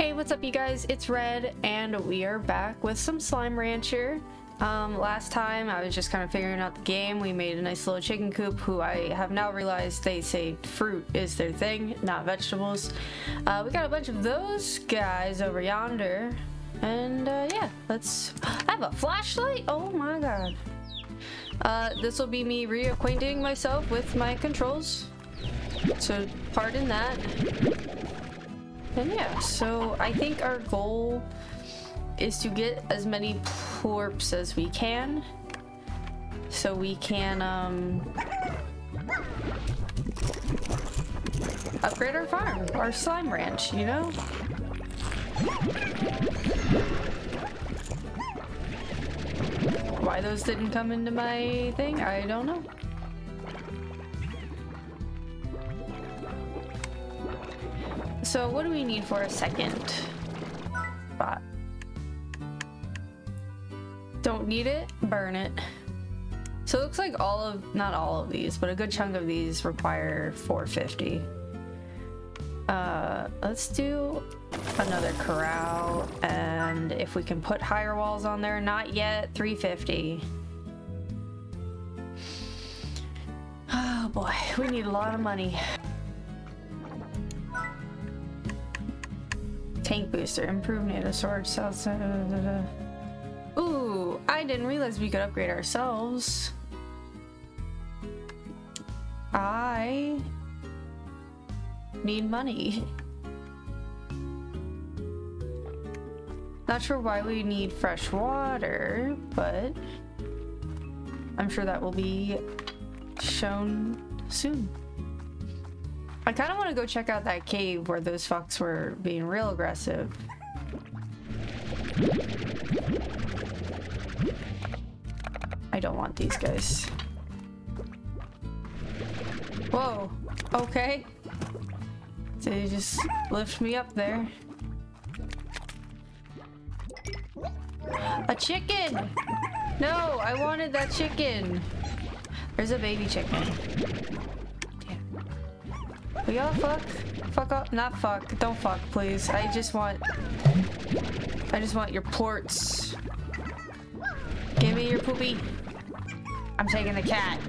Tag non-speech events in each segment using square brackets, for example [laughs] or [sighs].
Hey, what's up you guys? It's Red and we are back with some Slime Rancher. Um, last time I was just kind of figuring out the game. We made a nice little chicken coop who I have now realized they say fruit is their thing, not vegetables. Uh, we got a bunch of those guys over yonder. And uh, yeah, let's... [gasps] I have a flashlight? Oh my god. Uh, this will be me reacquainting myself with my controls. So pardon that. And yeah, so I think our goal is to get as many plorps as we can. So we can um, upgrade our farm, our slime ranch, you know? Why those didn't come into my thing, I don't know. So what do we need for a second spot? Don't need it, burn it. So it looks like all of, not all of these, but a good chunk of these require 450. Uh, let's do another corral, and if we can put higher walls on there, not yet, 350. Oh boy, we need a lot of money. Tank booster, improve NATO sword, south Ooh, I didn't realize we could upgrade ourselves. I need money. Not sure why we need fresh water, but I'm sure that will be shown soon. I kind of want to go check out that cave where those fucks were being real aggressive. I don't want these guys. Whoa. Okay. They just lift me up there. A chicken! No, I wanted that chicken. There's a baby chicken. We all fuck? Fuck up? Not fuck. Don't fuck, please. I just want... I just want your plorts. Give me your poopy. I'm taking the cat.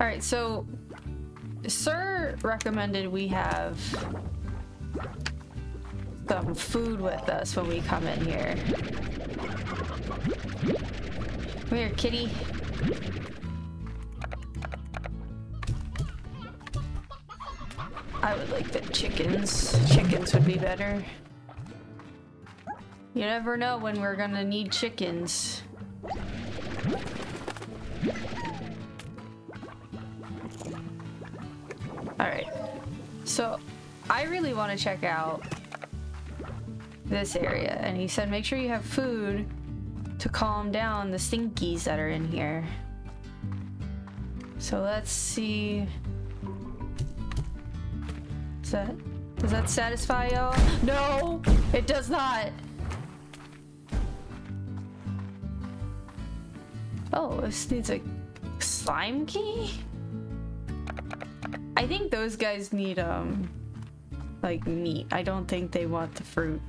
Alright, so... Sir recommended we have some food with us when we come in here. Come here, kitty. I would like the chickens. Chickens would be better. You never know when we're gonna need chickens. Alright. So, I really want to check out this area. And he said make sure you have food to calm down the stinkies that are in here. So let's see Does that satisfy y'all? No, it does not. Oh, this needs a slime key? I think those guys need, um, like meat. I don't think they want the fruit.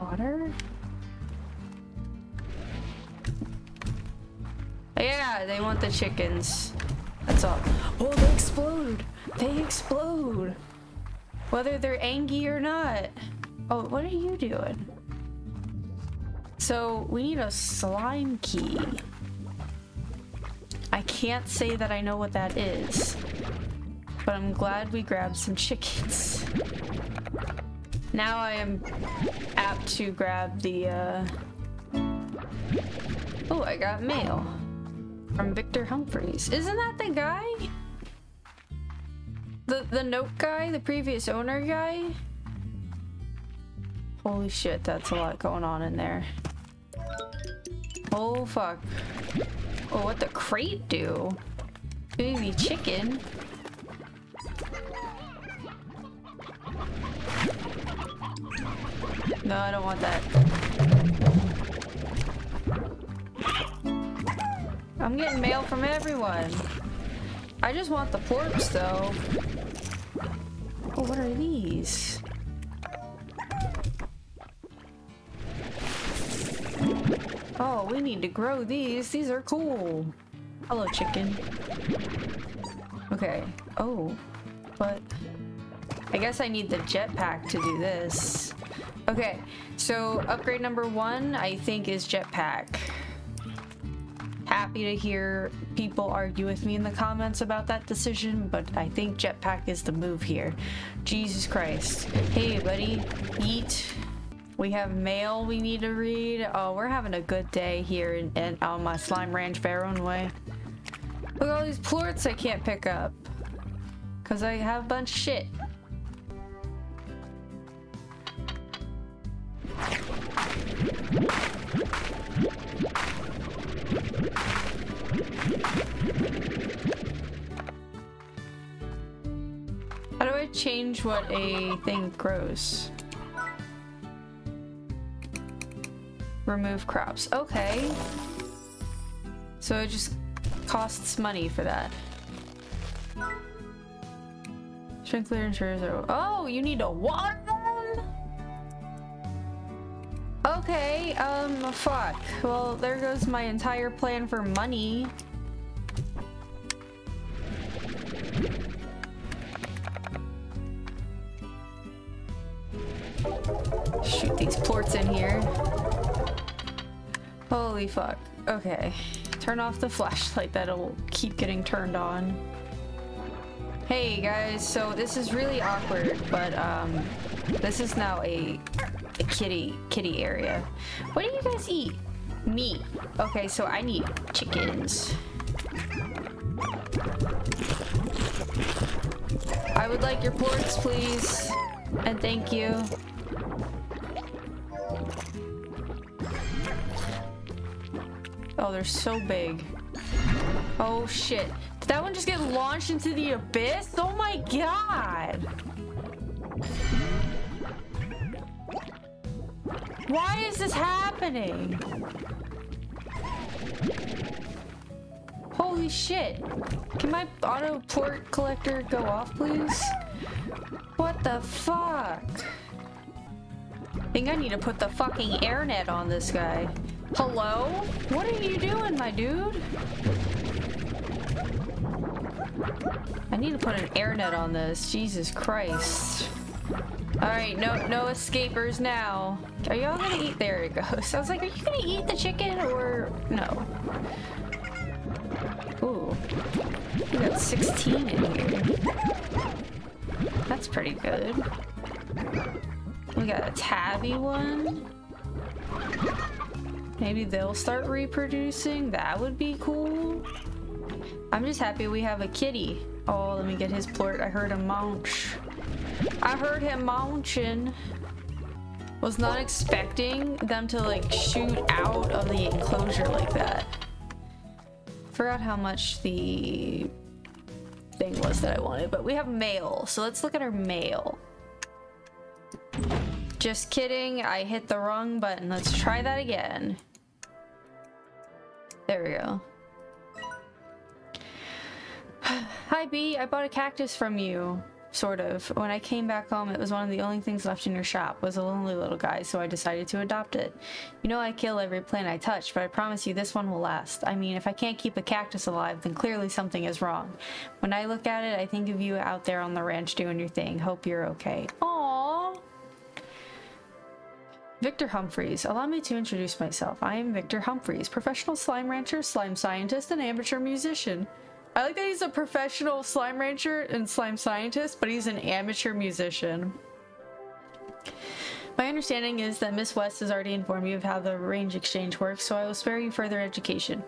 Water? Yeah, they want the chickens. That's all. Oh, they explode! They explode! Whether they're angry or not. Oh, what are you doing? So, we need a slime key. I can't say that I know what that is. But I'm glad we grabbed some chickens. Now I am apt to grab the, uh... Oh, I got mail. From Viktor Humphries. Isn't that the guy? The, the note guy? The previous owner guy? Holy shit, that's a lot going on in there. Oh, fuck. Oh, what the crate do? Baby chicken. No, I don't want that. I'm getting mail from everyone. I just want the plorts, though what are these? Oh, we need to grow these. These are cool. Hello, chicken. Okay. Oh, but I guess I need the jetpack to do this. Okay, so upgrade number one, I think, is jetpack. Happy to hear people argue with me in the comments about that decision, but I think jetpack is the move here. Jesus Christ. Hey, buddy. Eat. We have mail we need to read. Oh, we're having a good day here in, in on my Slime Ranch Baron way. Look at all these plorts I can't pick up. Because I have a bunch of shit. How do I change what a thing grows? Remove crops. Okay. So it just costs money for that. Sprinkler ensures Oh, you need to water them? Okay, um, fuck. Well, there goes my entire plan for money. Plorts in here. Holy fuck. Okay. Turn off the flashlight. That'll keep getting turned on. Hey guys, so this is really awkward, but um, this is now a, a kitty kitty area. What do you guys eat? Meat. Okay, so I need chickens. I would like your plorts, please, and thank you. Oh, they're so big. Oh shit. Did that one just get launched into the abyss? Oh my god! Why is this happening? Holy shit. Can my auto plort collector go off, please? What the fuck? I think I need to put the fucking airnet on this guy. Hello? What are you doing, my dude? I need to put an air net on this. Jesus Christ. Alright, no no escapers now. Are y'all gonna eat? There it goes. [laughs] I was like, are you gonna eat the chicken or no? Ooh. We got 16 in here. That's pretty good. We got a tabby one. Maybe they'll start reproducing. That would be cool. I'm just happy we have a kitty. Oh, let me get his plort. I heard him munch. I heard him munching. Was not expecting them to like shoot out of the enclosure like that. Forgot how much the thing was that I wanted, but we have mail. So let's look at our mail. Just kidding, I hit the wrong button. Let's try that again. There we go. [sighs] Hi B, I bought a cactus from you. Sort of. When I came back home, it was one of the only things left in your shop. was a lonely little guy, so I decided to adopt it. You know I kill every plant I touch, but I promise you this one will last. I mean, if I can't keep a cactus alive, then clearly something is wrong. When I look at it, I think of you out there on the ranch doing your thing. Hope you're okay. Aww. Viktor Humphries. Allow me to introduce myself. I am Viktor Humphries, professional slime rancher, slime scientist, and amateur musician. I like that he's a professional slime rancher and slime scientist, but he's an amateur musician. My understanding is that Miss West has already informed you of how the range exchange works, so I will spare you further education.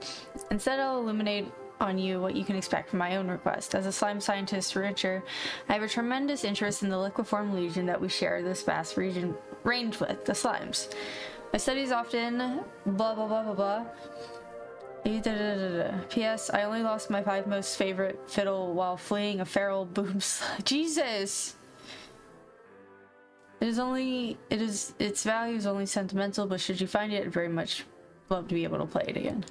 Instead, I'll illuminate on you what you can expect from my own request. As a slime scientist rancher, I have a tremendous interest in the liqueform legion that we share this vast region range with, the slimes. My studies often blah blah blah blah blah. P.S. I only lost my five most favorite fiddle while fleeing a feral boom [laughs] Jesus! It is only, it is, its value is only sentimental, but should you find it, I'd very much love to be able to play it again.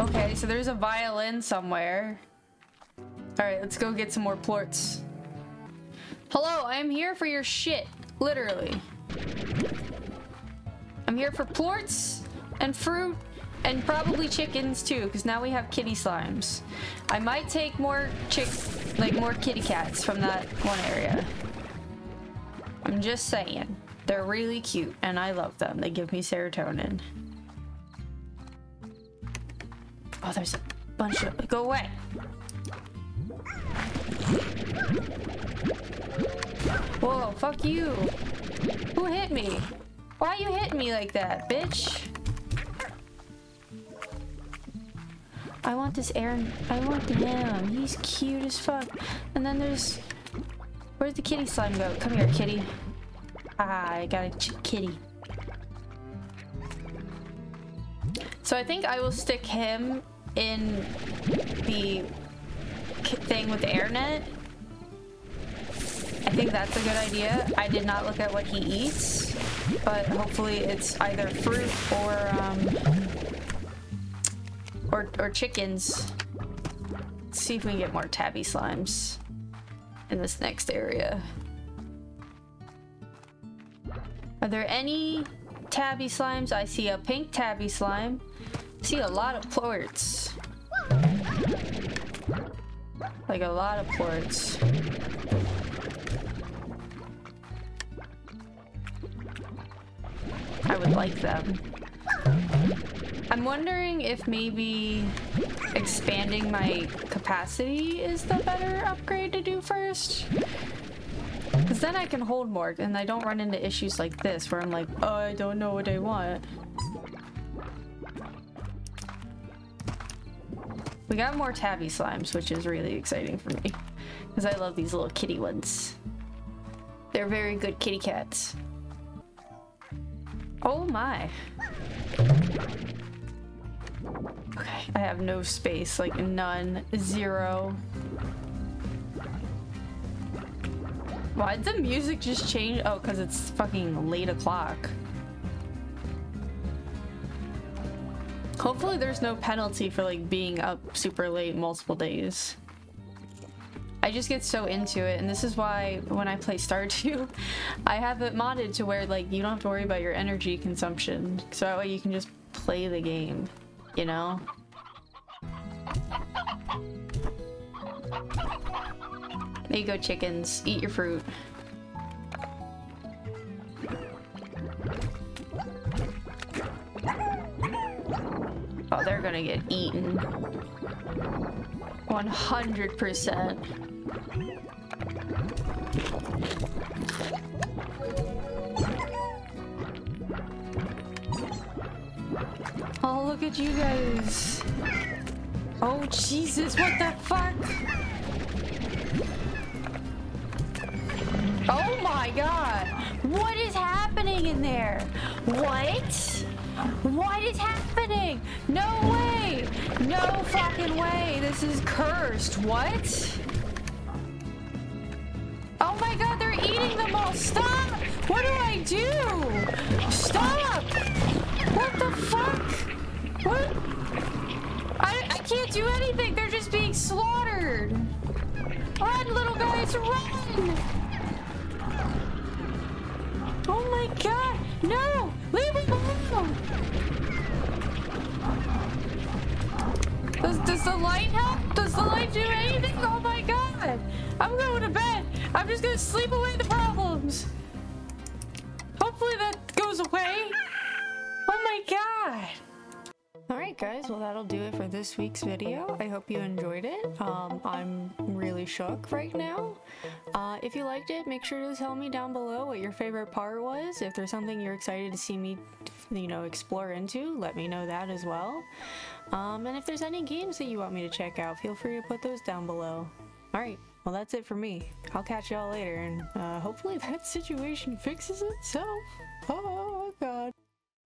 Okay, so there's a violin somewhere. Alright, let's go get some more plorts. Hello, I am here for your shit. Literally. I'm here for plorts and fruit And probably chickens too, because now we have kitty slimes. I might take more chick, like more kitty cats from that one area. I'm just saying. They're really cute and I love them. They give me serotonin. Oh, there's a bunch of- go away! Whoa, fuck you! Who hit me? Why you hitting me like that, bitch? I want this Aaron. I want him. He's cute as fuck. And then there's... Where'd the kitty slime go? Come here, kitty. Ah, I got a kitty. So I think I will stick him in the thing with the AirNet. I think that's a good idea. I did not look at what he eats, but hopefully it's either fruit or um, or, or chickens. Let's see if we can get more tabby slimes in this next area. Are there any tabby slimes? I see a pink tabby slime. See a lot of plorts. Like a lot of plorts. I would like them. I'm wondering if maybe expanding my capacity is the better upgrade to do first. Because then I can hold more and I don't run into issues like this where I'm like, oh, I don't know what I want. We got more tabby slimes, which is really exciting for me. Because I love these little kitty ones. They're very good kitty cats. Oh my. Okay, I have no space, like none, zero. Why'd the music just change? Oh, because it's fucking late o'clock. Hopefully there's no penalty for like being up super late multiple days. I just get so into it and this is why when I play Stardew [laughs] I have it modded to where like you don't have to worry about your energy consumption so that way you can just play the game you know? There you go, chickens. Eat your fruit. Oh, they're gonna get eaten. 100%. Oh, look at you guys. Oh, Jesus, what the fuck? Oh my god. What is happening in there? What? What is happening? No way. No fucking way. This is cursed. What? Oh my god, they're eating them all. Stop. What do I do? Stop. What the fuck? What? I, I can't do anything. They're just being slaughtered. Run, little guys, run! Oh my god! No! Does, does the light help? Does the light do anything? Oh my god! I'm going to bed! I'm just gonna sleep away the problems! Hopefully that goes away! Oh my god! Guys, well that'll do it for this week's video. I hope you enjoyed it. Um, I'm really shook right now. Uh, if you liked it, make sure to tell me down below what your favorite part was. If there's something you're excited to see me, you know, explore into, let me know that as well. Um, and if there's any games that you want me to check out, feel free to put those down below. Alright, well that's it for me. I'll catch y'all later, and uh, hopefully [laughs] that situation fixes itself. Oh god.